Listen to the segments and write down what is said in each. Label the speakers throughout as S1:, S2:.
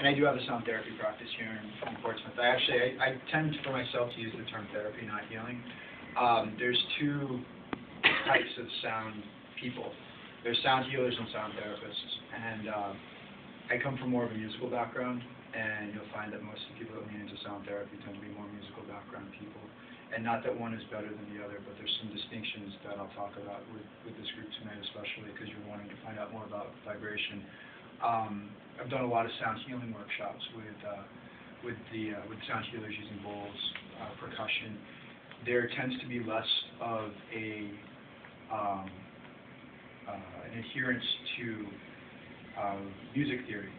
S1: and I do have a sound therapy practice here in, in Portsmouth. I actually, I, I tend for myself to use the term therapy, not healing. Um, there's two types of sound people. There's sound healers and sound therapists, and um, I come from more of a musical background, and you'll find that most of the people that lean into sound therapy tend to be more musical background people. And not that one is better than the other, but there's some distinctions that I'll talk about with, with this group tonight, especially because you're wanting to find out more about vibration. Um, I've done a lot of sound healing workshops with uh, with the uh, with sound healers using bowls, uh, percussion. There tends to be less of a um, uh, an adherence to uh, music theory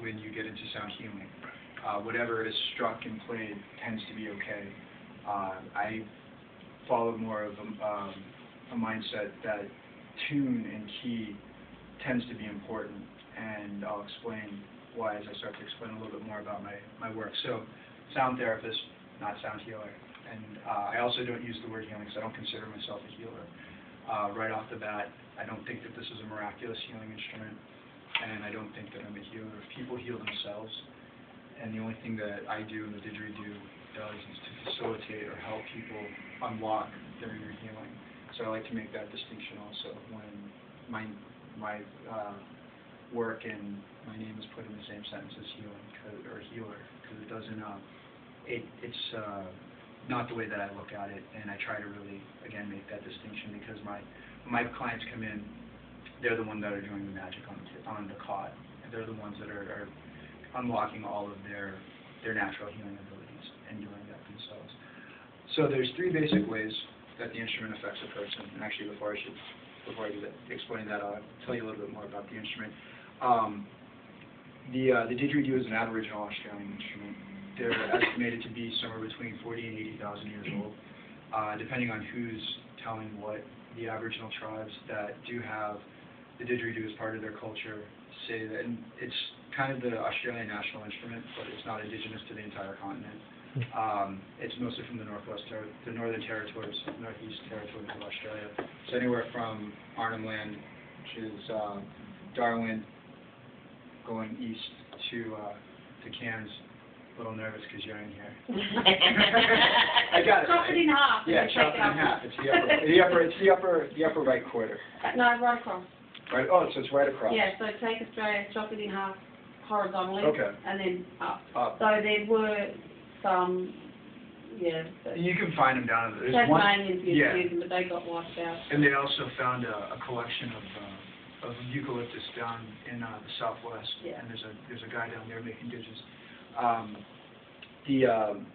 S1: when you get into sound healing. Uh, whatever is struck and played tends to be okay. I follow more of a, um, a mindset that tune and key tends to be important, and I'll explain why as I start to explain a little bit more about my, my work. So, sound therapist, not sound healer. And uh, I also don't use the word healing because I don't consider myself a healer. Uh, right off the bat, I don't think that this is a miraculous healing instrument, and I don't think that I'm a healer. People heal themselves, and the only thing that I do and the didgeridoo does is to facilitate or help people unlock their inner healing. So I like to make that distinction also when my my uh, work and my name is put in the same sentence as healing or healer because it doesn't uh, it it's uh, not the way that I look at it, and I try to really again make that distinction because my my clients come in, they're the ones that are doing the magic on the on the cot. And they're the ones that are, are unlocking all of their their natural healing abilities and doing that themselves. So there's three basic ways that the instrument affects a person. And actually, before I should before I do that, explain that, I'll tell you a little bit more about the instrument. Um, the uh, the didgeridoo is an Aboriginal Australian instrument. They're estimated to be somewhere between 40 and 80,000 years old, uh, depending on who's telling what. The Aboriginal tribes that do have the didgeridoo as part of their culture say that and it's kind of the Australian national instrument, but it's not indigenous to the entire continent. Um, it's mostly from the northwest, ter- the northern territories, northeast territories of Australia. So anywhere from Arnhem Land, which is uh, Darwin, going east to uh, to Cairns. A little nervous because you're in here. I got it.
S2: Chop it in half.
S1: Yeah,
S2: then
S1: chop it in half. It's the upper, the upper, it's the upper, the upper right quarter.
S2: No, right across.
S1: Right. Oh, so it's right across.
S2: Yeah, so take Australia, chop it in half horizontally.
S1: Okay.
S2: And then up.
S1: Up.
S2: So there were some, yeah, but
S1: You can find them down. There's one.
S2: Tasmanians used
S1: yeah.
S2: but they got wiped out.
S1: And they also found a, a collection of uh, of eucalyptus down in uh, the southwest.
S2: Yeah.
S1: And there's a there's a guy down there making didges. Um, the um,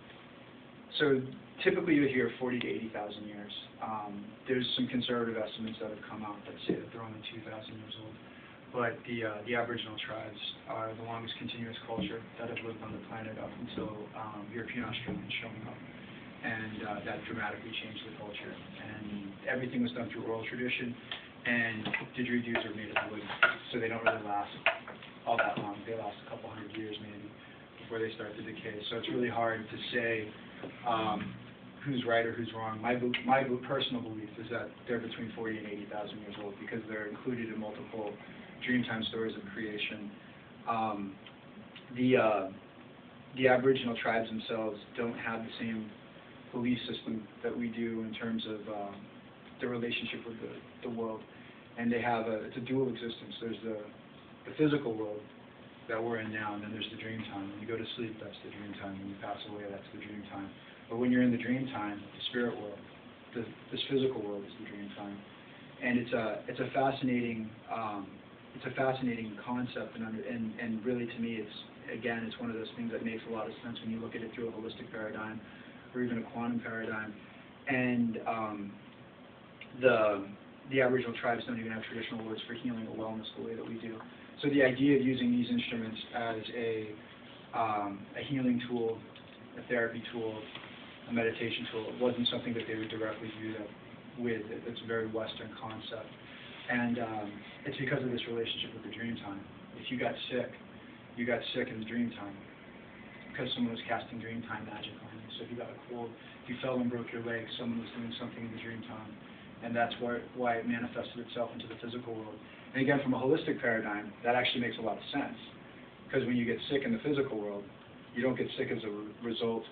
S1: so typically you hear 40 to 80,000 years. Um, there's some conservative estimates that have come out that say that they're only 2,000 years old. But the uh, the Aboriginal tribes are the longest continuous culture that have lived on the planet up until um, European Australians showing up and uh, that dramatically changed the culture. And everything was done through oral tradition, and didgeridoos are made of wood, so they don't really last all that long. They last a couple hundred years maybe before they start to decay. So it's really hard to say um, who's right or who's wrong. My my personal belief is that they're between 40 and 80,000 years old because they're included in multiple Dreamtime stories of creation. Um, the uh, the Aboriginal tribes themselves don't have the same belief system that we do in terms of uh, their relationship with the, the world. And they have a, it's a dual existence. There's the, the physical world that we're in now, and then there's the dream time. When you go to sleep, that's the dream time. When you pass away, that's the dream time. But when you're in the dream time, the spirit world, the, this physical world is the dream time. And it's a, it's a fascinating, um, it's a fascinating concept, and, under, and, and really to me, it's, again, it's one of those things that makes a lot of sense when you look at it through a holistic paradigm or even a quantum paradigm. And um, the the Aboriginal tribes don't even have traditional words for healing or wellness the way that we do. So the idea of using these instruments as a um, a healing tool, a therapy tool, a meditation tool it wasn't something that they would directly view that with. It's a very Western concept, and um, it's because of this relationship with the dream time. If you got sick, you got sick in the dream time because someone was casting dream time magic on you. So if you got a cold, if you fell and broke your leg, someone was doing something in the dream time. And that's why, why it manifested itself into the physical world. And again, from a holistic paradigm, that actually makes a lot of sense. Because when you get sick in the physical world, you don't get sick as a re- result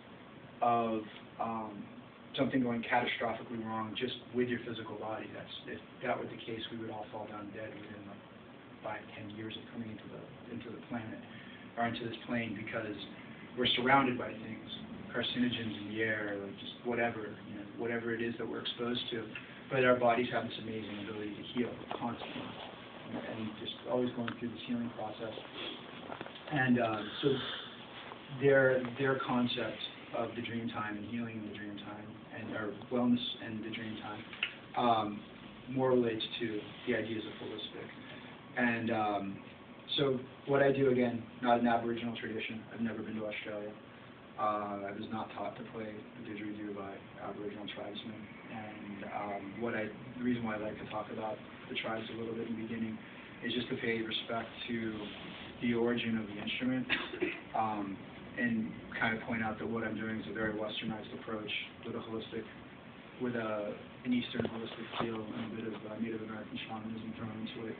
S1: of um, something going catastrophically wrong just with your physical body. That's, if that were the case, we would all fall down dead within like five, ten years of coming into the, into the planet, or into this plane, because we're surrounded by things, carcinogens in the air, like just whatever, you know, whatever it is that we're exposed to. But our bodies have this amazing ability to heal constantly, and just always going through this healing process. And uh, so their, their concept of the dream time and healing in the dream time, and our wellness and the dream time, um, more relates to the ideas of holistic. And um, so what I do, again, not an Aboriginal tradition. I've never been to Australia. Uh, I was not taught to play the didgeridoo by Aboriginal tribesmen. And um, what I, the reason why I like to talk about the tribes a little bit in the beginning is just to pay respect to the origin of the instrument, um, and kind of point out that what I'm doing is a very westernized approach with a holistic, with a, an Eastern holistic feel and a bit of uh, Native American shamanism thrown into it.